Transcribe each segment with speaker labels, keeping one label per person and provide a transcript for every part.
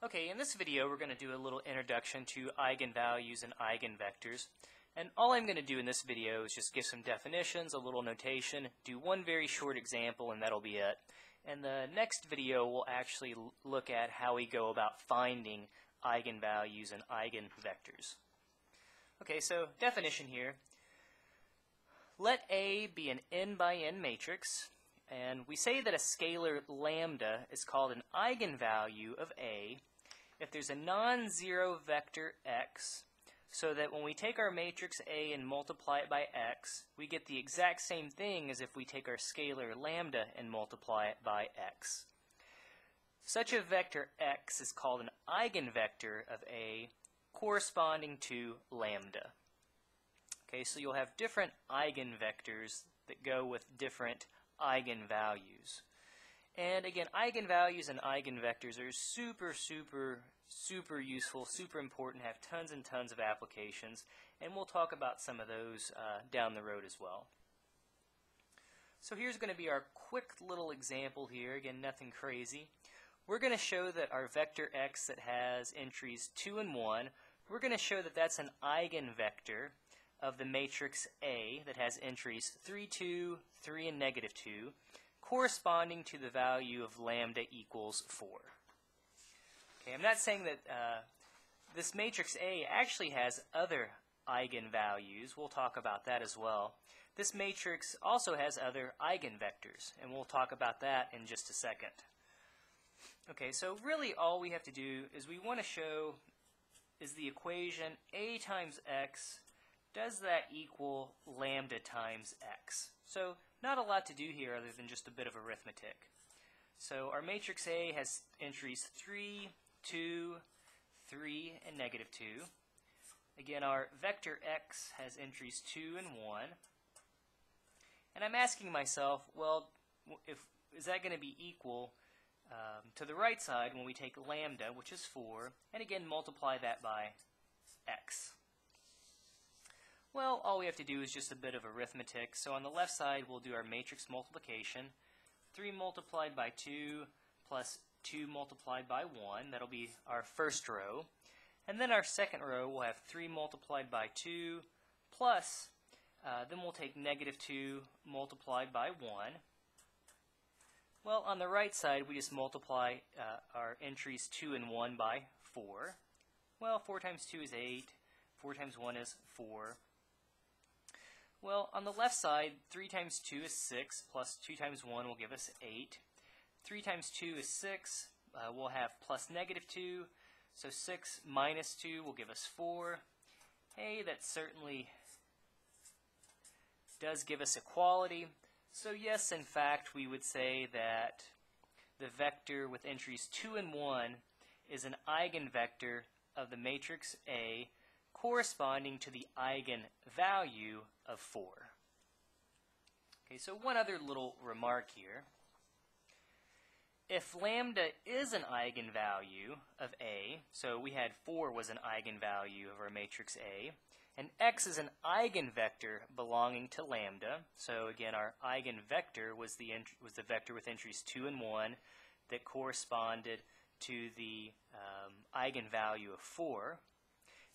Speaker 1: Okay, in this video we're going to do a little introduction to eigenvalues and eigenvectors. And all I'm going to do in this video is just give some definitions, a little notation, do one very short example, and that'll be it. And the next video we'll actually look at how we go about finding eigenvalues and eigenvectors. Okay, so definition here. Let A be an n by n matrix, and we say that a scalar lambda is called an eigenvalue of A if there's a non-zero vector x, so that when we take our matrix A and multiply it by x, we get the exact same thing as if we take our scalar lambda and multiply it by x. Such a vector x is called an eigenvector of A corresponding to lambda. Okay, so you'll have different eigenvectors that go with different eigenvalues. And again, eigenvalues and eigenvectors are super, super, super useful, super important, have tons and tons of applications, and we'll talk about some of those uh, down the road as well. So here's going to be our quick little example here. Again, nothing crazy. We're going to show that our vector x that has entries 2 and 1, we're going to show that that's an eigenvector of the matrix A that has entries 3, 2, 3, and negative 2 corresponding to the value of lambda equals 4. Okay, I'm not saying that uh, this matrix A actually has other eigenvalues. We'll talk about that as well. This matrix also has other eigenvectors, and we'll talk about that in just a second. Okay, so really all we have to do is we want to show is the equation a times x, does that equal lambda times x? So not a lot to do here other than just a bit of arithmetic. So our matrix A has entries 3, 2, 3, and negative 2. Again, our vector x has entries 2 and 1. And I'm asking myself, well, if is that going to be equal um, to the right side when we take lambda, which is 4, and again multiply that by x? Well, all we have to do is just a bit of arithmetic. So on the left side, we'll do our matrix multiplication. 3 multiplied by 2 plus 2 multiplied by 1. That'll be our first row. And then our second row, we'll have 3 multiplied by 2 plus, uh, then we'll take negative 2 multiplied by 1. Well, on the right side, we just multiply uh, our entries 2 and 1 by 4. Well, 4 times 2 is 8. 4 times 1 is 4. Well, on the left side, 3 times 2 is 6, plus 2 times 1 will give us 8. 3 times 2 is 6. Uh, we'll have plus negative 2. So 6 minus 2 will give us 4. Hey, that certainly does give us equality. So yes, in fact, we would say that the vector with entries 2 and 1 is an eigenvector of the matrix A corresponding to the eigenvalue of 4. Okay, so one other little remark here. If lambda is an eigenvalue of A, so we had 4 was an eigenvalue of our matrix A, and x is an eigenvector belonging to lambda, so again our eigenvector was the, was the vector with entries 2 and 1 that corresponded to the um, eigenvalue of 4, it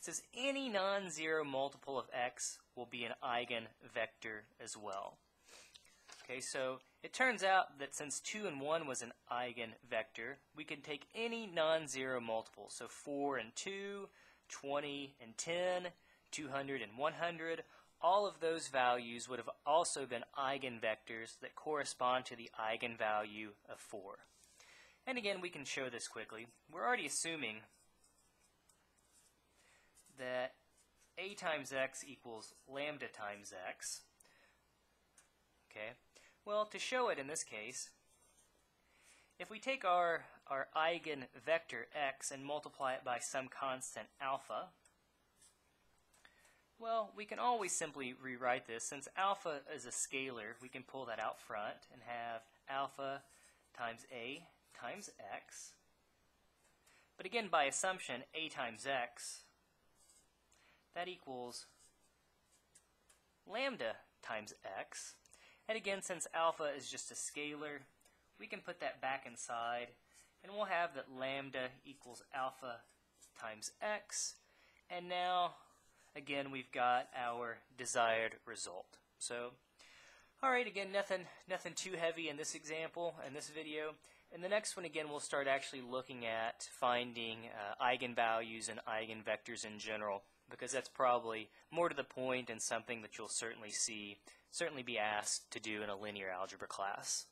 Speaker 1: says any non-zero multiple of x will be an eigenvector as well. Okay, so it turns out that since 2 and 1 was an eigenvector, we can take any non-zero multiple. So 4 and 2, 20 and 10, 200 and 100, all of those values would have also been eigenvectors that correspond to the eigenvalue of 4. And again, we can show this quickly. We're already assuming that a times x equals lambda times x. Okay, well, to show it in this case, if we take our, our eigenvector x and multiply it by some constant alpha, well, we can always simply rewrite this. Since alpha is a scalar, we can pull that out front and have alpha times a times x. But again, by assumption, a times x that equals lambda times x. And again, since alpha is just a scalar, we can put that back inside And we'll have that lambda equals alpha times x. And now, again, we've got our desired result. So, all right, again, nothing, nothing too heavy in this example, in this video. In the next one, again, we'll start actually looking at finding uh, eigenvalues and eigenvectors in general, because that's probably more to the point and something that you'll certainly see, certainly be asked to do in a linear algebra class.